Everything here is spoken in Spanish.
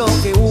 lo que